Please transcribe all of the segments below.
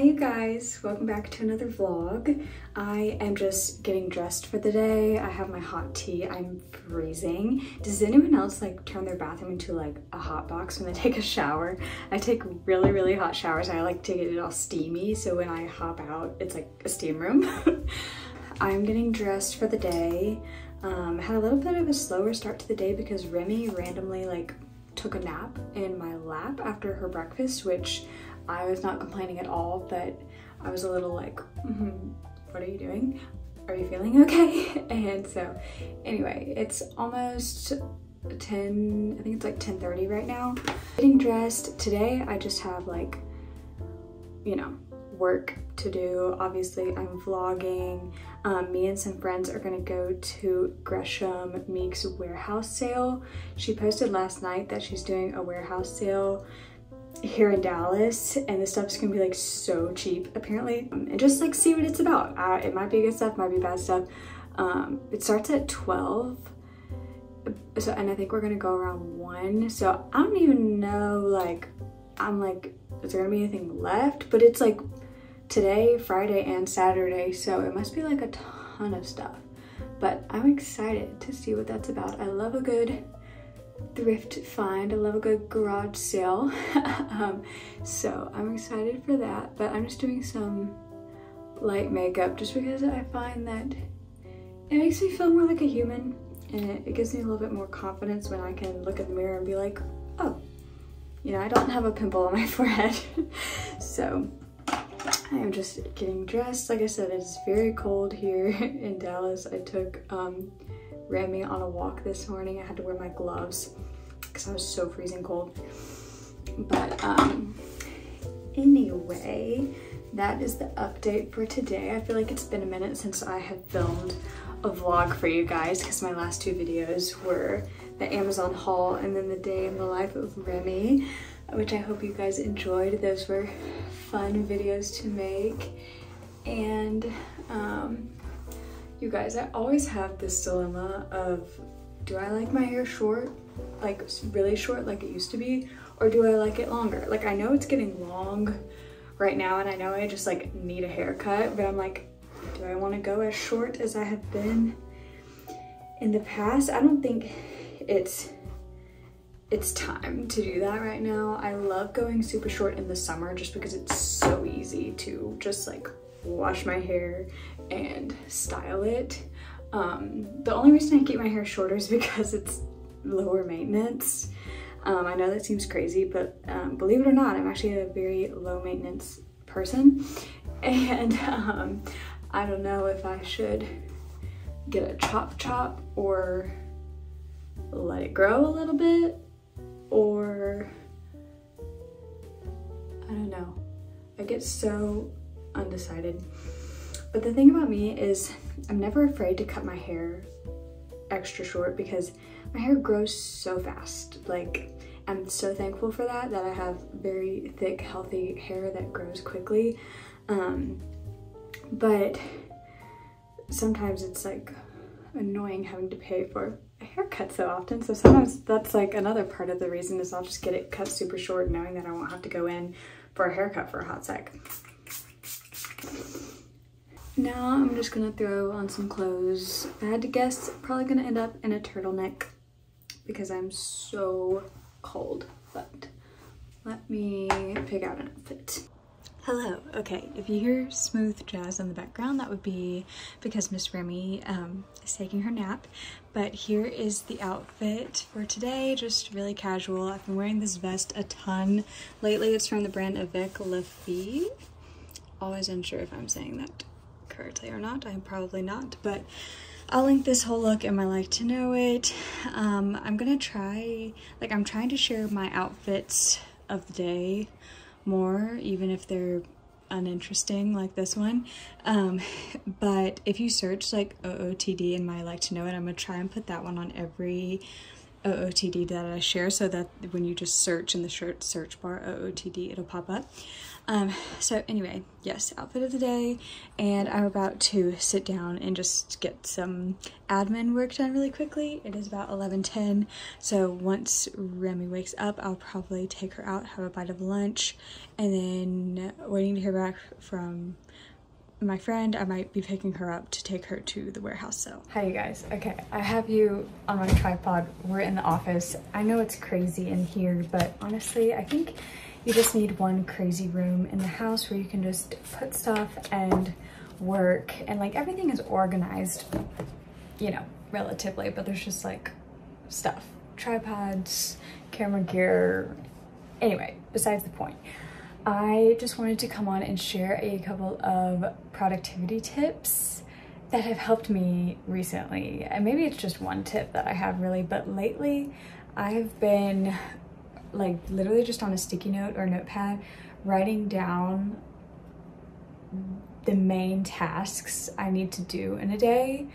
Hi you guys, welcome back to another vlog. I am just getting dressed for the day. I have my hot tea, I'm freezing. Does anyone else like turn their bathroom into like a hot box when they take a shower? I take really, really hot showers. I like to get it all steamy so when I hop out, it's like a steam room. I'm getting dressed for the day. Um, had a little bit of a slower start to the day because Remy randomly like took a nap in my lap after her breakfast, which I was not complaining at all, but I was a little like, mm what are you doing? Are you feeling okay? And so anyway, it's almost 10, I think it's like 10.30 right now. Getting dressed. Today I just have like, you know, work to do. Obviously I'm vlogging. Um, me and some friends are gonna go to Gresham Meek's warehouse sale. She posted last night that she's doing a warehouse sale here in Dallas and the stuff's gonna be like so cheap. Apparently and just like see what it's about. It might be good stuff might be bad stuff. Um, it starts at 12 so and I think we're gonna go around one. So I don't even know like I'm like is there gonna be anything left? But it's like today Friday and Saturday so it must be like a ton of stuff. But I'm excited to see what that's about. I love a good thrift find. I love a good garage sale. um, so I'm excited for that, but I'm just doing some light makeup just because I find that it makes me feel more like a human and it, it gives me a little bit more confidence when I can look in the mirror and be like, oh, you know, I don't have a pimple on my forehead. so I am just getting dressed. Like I said, it's very cold here in Dallas. I took um, Remy on a walk this morning. I had to wear my gloves because I was so freezing cold. But um, anyway, that is the update for today. I feel like it's been a minute since I have filmed a vlog for you guys because my last two videos were the Amazon haul and then the day in the life of Remy, which I hope you guys enjoyed. Those were fun videos to make. And um, you guys, I always have this dilemma of, do I like my hair short? Like really short like it used to be? Or do I like it longer? Like I know it's getting long right now and I know I just like need a haircut, but I'm like, do I want to go as short as I have been in the past? I don't think it's it's time to do that right now. I love going super short in the summer just because it's so easy to just like wash my hair and style it. Um, the only reason I keep my hair shorter is because it's lower maintenance. Um, I know that seems crazy, but um, believe it or not, I'm actually a very low maintenance person. And um, I don't know if I should get a chop chop or let it grow a little bit or I don't know. I get so undecided. But the thing about me is I'm never afraid to cut my hair extra short because my hair grows so fast. Like I'm so thankful for that, that I have very thick, healthy hair that grows quickly. Um, but sometimes it's like annoying having to pay for a haircut so often. So sometimes that's like another part of the reason is I'll just get it cut super short knowing that I won't have to go in for a haircut for a hot sec. Now I'm just gonna throw on some clothes. I had to guess, probably gonna end up in a turtleneck because I'm so cold, but let me pick out an outfit. Hello, okay, if you hear smooth jazz in the background, that would be because Miss Remy um, is taking her nap. But here is the outfit for today, just really casual. I've been wearing this vest a ton lately. It's from the brand Avec Fille. Always unsure if I'm saying that correctly or not. I'm probably not, but I'll link this whole look in my like to know it. Um, I'm gonna try, like I'm trying to share my outfits of the day more, even if they're uninteresting like this one. Um, but if you search like OOTD in my like to know it, I'm gonna try and put that one on every OOTD that I share so that when you just search in the shirt search bar OOTD, it'll pop up. Um, so anyway, yes, outfit of the day, and I'm about to sit down and just get some admin work done really quickly. It is about 11.10, so once Remy wakes up, I'll probably take her out, have a bite of lunch, and then waiting to hear back from my friend, I might be picking her up to take her to the warehouse sale. Hi you guys. Okay, I have you on my tripod. We're in the office. I know it's crazy in here, but honestly, I think you just need one crazy room in the house where you can just put stuff and work and like everything is organized, you know, relatively, but there's just like stuff, tripods, camera gear. Anyway, besides the point. I just wanted to come on and share a couple of productivity tips that have helped me recently. And maybe it's just one tip that I have really, but lately I've been like literally just on a sticky note or notepad writing down the main tasks I need to do in a day.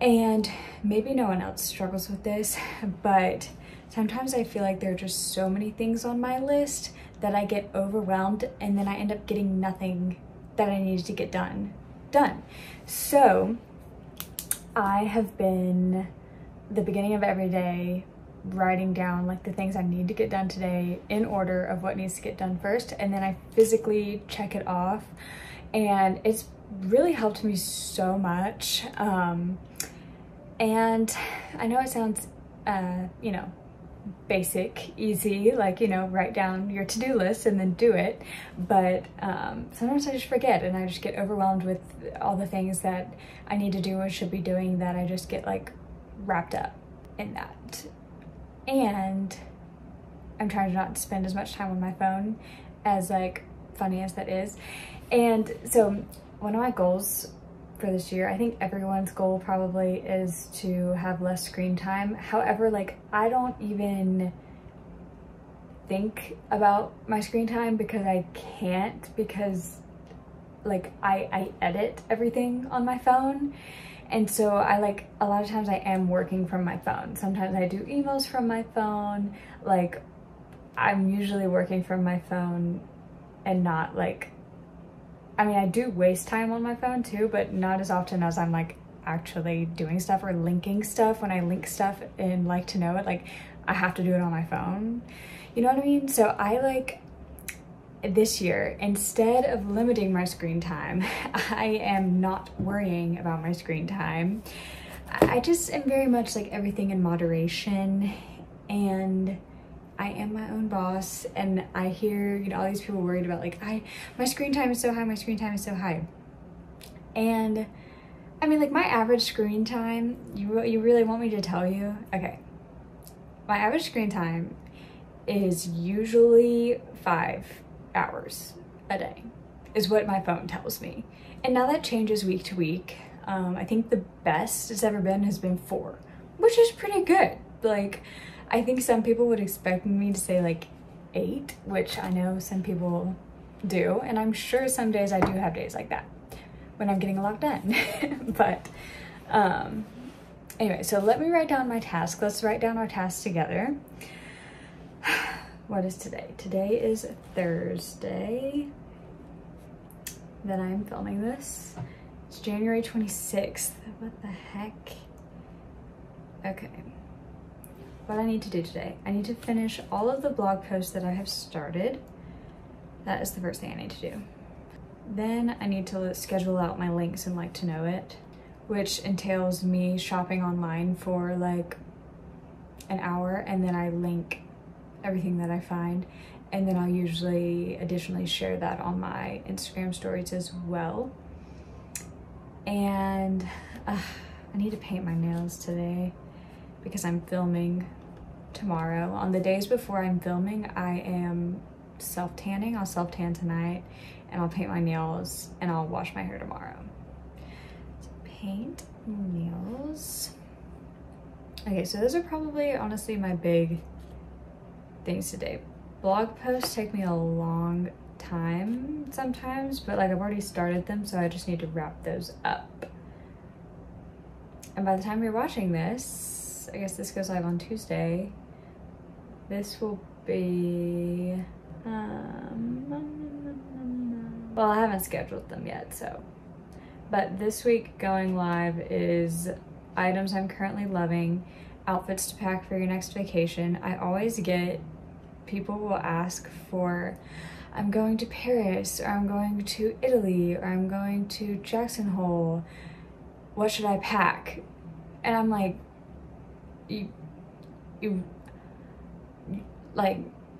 And maybe no one else struggles with this, but sometimes I feel like there are just so many things on my list that I get overwhelmed and then I end up getting nothing that I needed to get done done. So I have been the beginning of every day writing down like the things I need to get done today in order of what needs to get done first and then I physically check it off and it's really helped me so much um, and I know it sounds uh, you know basic easy like you know write down your to-do list and then do it but um, sometimes I just forget and I just get overwhelmed with all the things that I need to do or should be doing that I just get like wrapped up in that and I'm trying to not spend as much time on my phone as like funny as that is. And so one of my goals for this year, I think everyone's goal probably is to have less screen time. However, like I don't even think about my screen time because I can't because like I, I edit everything on my phone and so I like, a lot of times I am working from my phone. Sometimes I do emails from my phone. Like I'm usually working from my phone and not like, I mean, I do waste time on my phone too, but not as often as I'm like actually doing stuff or linking stuff. When I link stuff in like to know it, like I have to do it on my phone. You know what I mean? So I like, this year, instead of limiting my screen time, I am not worrying about my screen time. I just am very much like everything in moderation and I am my own boss and I hear, you know, all these people worried about like, I, my screen time is so high, my screen time is so high. And I mean, like my average screen time, you, you really want me to tell you? Okay. My average screen time is usually five hours a day is what my phone tells me. And now that changes week to week. Um, I think the best it's ever been has been four, which is pretty good. Like, I think some people would expect me to say like eight, which I know some people do. And I'm sure some days I do have days like that when I'm getting a lot done. but um, anyway, so let me write down my task. Let's write down our tasks together what is today? Today is Thursday that I'm filming this. It's January 26th. What the heck? Okay. What I need to do today, I need to finish all of the blog posts that I have started. That is the first thing I need to do. Then I need to schedule out my links and like to know it, which entails me shopping online for like an hour and then I link everything that I find. And then I'll usually additionally share that on my Instagram stories as well. And uh, I need to paint my nails today because I'm filming tomorrow. On the days before I'm filming, I am self-tanning. I'll self-tan tonight and I'll paint my nails and I'll wash my hair tomorrow. So paint nails. Okay, so those are probably honestly my big things today. Blog posts take me a long time sometimes, but like I've already started them, so I just need to wrap those up. And by the time you're watching this, I guess this goes live on Tuesday. This will be, um, well, I haven't scheduled them yet, so. But this week going live is items I'm currently loving, outfits to pack for your next vacation. I always get, people will ask for, I'm going to Paris, or I'm going to Italy, or I'm going to Jackson Hole. What should I pack? And I'm like, you, you, like,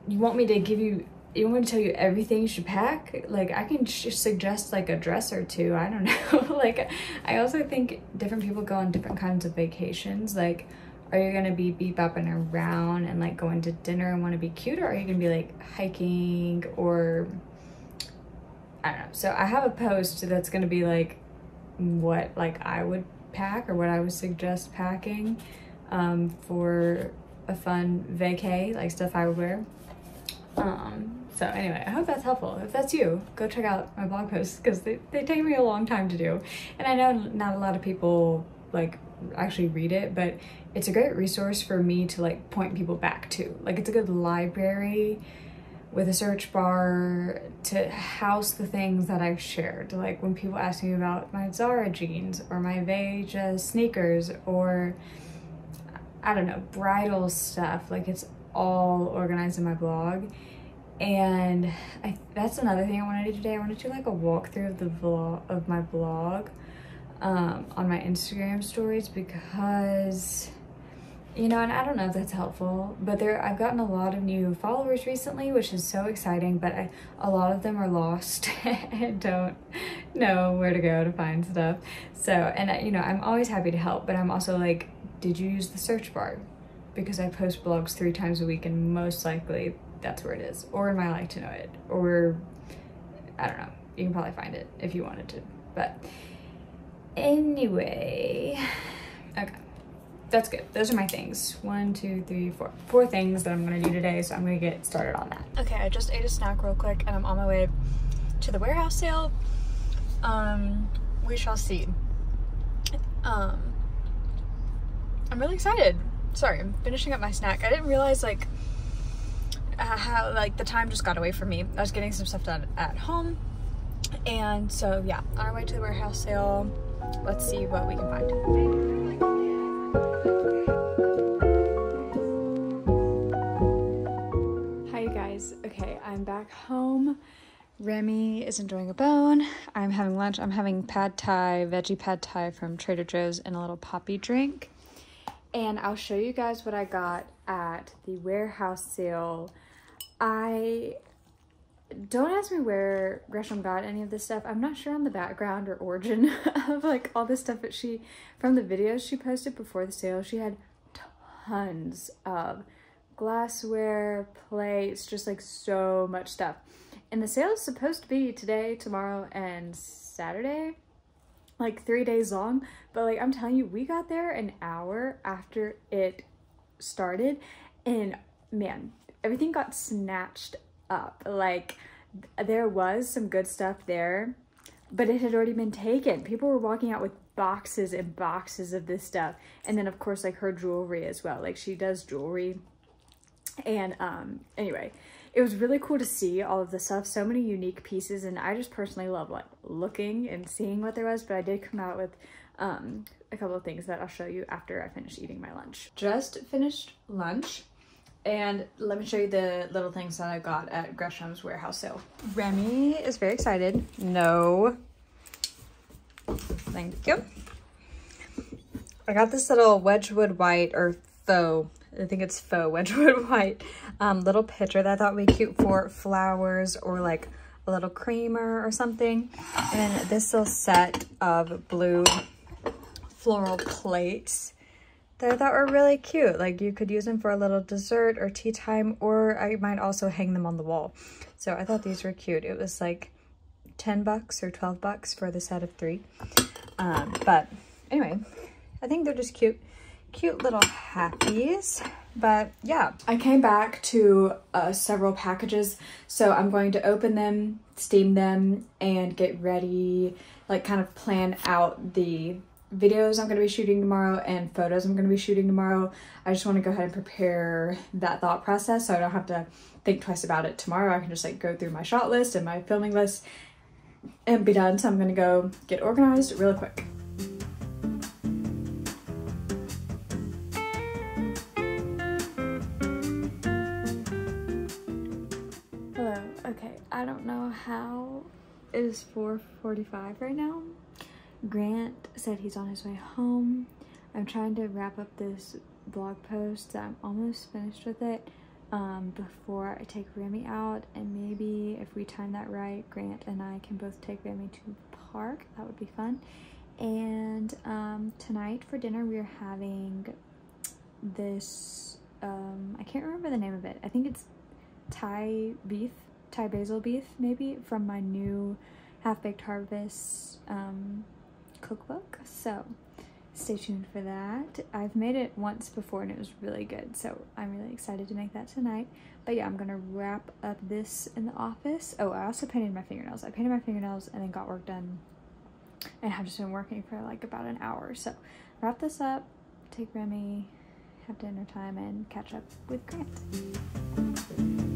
you want me to give you, you want me to tell you everything you should pack? Like, I can suggest like a dress or two. I don't know. like, I also think different people go on different kinds of vacations. Like, are you gonna be beep bopping around and like going to dinner and want to be cute, or are you gonna be like hiking or I don't know. So I have a post that's gonna be like what like I would pack or what I would suggest packing um, for a fun vacay, like stuff I would wear. Um, so anyway, I hope that's helpful. If that's you, go check out my blog posts because they, they take me a long time to do. And I know not a lot of people like actually read it, but it's a great resource for me to like point people back to. Like it's a good library with a search bar to house the things that I've shared. Like when people ask me about my Zara jeans or my Veja sneakers or I don't know, bridal stuff. Like it's all organized in my blog. And I, that's another thing I want to do today. I want to do like a walkthrough of the vlog of my blog um, on my Instagram stories because you know, and I don't know if that's helpful, but there I've gotten a lot of new followers recently, which is so exciting, but I, a lot of them are lost and don't know where to go to find stuff. So, and uh, you know, I'm always happy to help, but I'm also like, did you use the search bar? Because I post blogs three times a week and most likely that's where it is. Or am I like to know it? Or I don't know. You can probably find it if you wanted to. But anyway, okay that's good. Those are my things. One, two, three, four. Four things that I'm gonna do today, so I'm gonna get started on that. Okay, I just ate a snack real quick and I'm on my way to the warehouse sale. Um, we shall see. Um, I'm really excited. Sorry, I'm finishing up my snack. I didn't realize like how like the time just got away from me. I was getting some stuff done at home. And so yeah, on our way to the warehouse sale. Let's see what we can find. I'm back home. Remy is enjoying a bone. I'm having lunch. I'm having pad thai, veggie pad thai from Trader Joe's and a little poppy drink. And I'll show you guys what I got at the warehouse sale. I don't ask me where Gresham got any of this stuff. I'm not sure on the background or origin of like all this stuff that she, from the videos she posted before the sale, she had tons of glassware, plates, just like so much stuff. And the sale is supposed to be today, tomorrow, and Saturday, like three days long. But like I'm telling you, we got there an hour after it started, and man, everything got snatched up. Like there was some good stuff there, but it had already been taken. People were walking out with boxes and boxes of this stuff. And then of course like her jewelry as well. Like she does jewelry and um, anyway, it was really cool to see all of the stuff, so many unique pieces, and I just personally love like looking and seeing what there was, but I did come out with um, a couple of things that I'll show you after I finish eating my lunch. Just finished lunch, and let me show you the little things that I got at Gresham's warehouse sale. Remy is very excited. No. Thank you. I got this little Wedgwood white or faux I think it's faux Wedgwood white um, little pitcher that I thought would be cute for flowers or like a little creamer or something. And then this little set of blue floral plates that I thought were really cute. Like you could use them for a little dessert or tea time, or I might also hang them on the wall. So I thought these were cute. It was like 10 bucks or 12 bucks for the set of three. Um, but anyway, I think they're just cute cute little happies but yeah i came back to uh, several packages so i'm going to open them steam them and get ready like kind of plan out the videos I'm going to be shooting tomorrow and photos I'm going to be shooting tomorrow. I just want to go ahead and prepare that thought process so I don't have to think twice about it tomorrow. I can just like go through my shot list and my filming list and be done. So I'm going to go get organized real quick. Hello. Okay, I don't know how it is 4:45 right now. Grant said he's on his way home. I'm trying to wrap up this blog post. I'm almost finished with it um, before I take Remy out, and maybe if we time that right, Grant and I can both take Remy to the park. That would be fun. And um, tonight for dinner, we are having this. Um, I can't remember the name of it. I think it's Thai beef, Thai basil beef, maybe from my new Half Baked Harvest um, cookbook. So stay tuned for that. I've made it once before and it was really good. So I'm really excited to make that tonight. But yeah, I'm gonna wrap up this in the office. Oh, I also painted my fingernails. I painted my fingernails and then got work done. And I've just been working for like about an hour. So wrap this up, take Remy, have dinner time, and catch up with Grant.